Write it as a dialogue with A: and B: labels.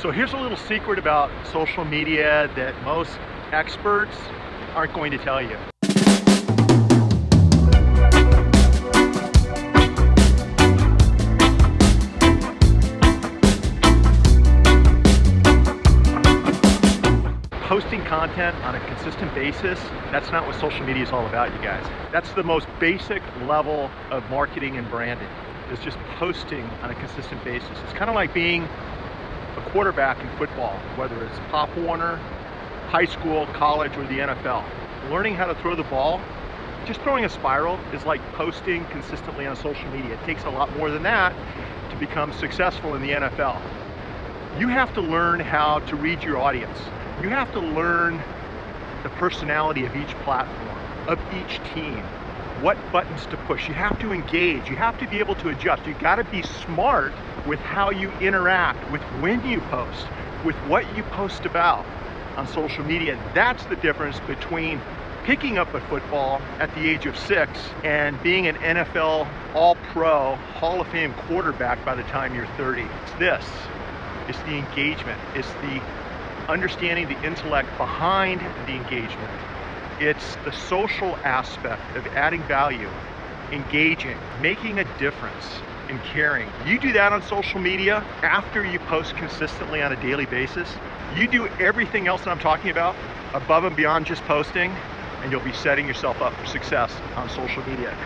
A: So here's a little secret about social media that most experts aren't going to tell you. posting content on a consistent basis, that's not what social media is all about, you guys. That's the most basic level of marketing and branding, is just posting on a consistent basis. It's kind of like being quarterback in football, whether it's Pop Warner, high school, college, or the NFL. Learning how to throw the ball, just throwing a spiral is like posting consistently on social media. It takes a lot more than that to become successful in the NFL. You have to learn how to read your audience. You have to learn the personality of each platform, of each team, what buttons to push. You have to engage. You have to be able to adjust. You got to be smart with how you interact, with when you post, with what you post about on social media. That's the difference between picking up a football at the age of six and being an NFL All-Pro Hall of Fame quarterback by the time you're 30. It's this. It's the engagement. It's the understanding the intellect behind the engagement. It's the social aspect of adding value, engaging, making a difference, and caring. You do that on social media after you post consistently on a daily basis. You do everything else that I'm talking about above and beyond just posting, and you'll be setting yourself up for success on social media.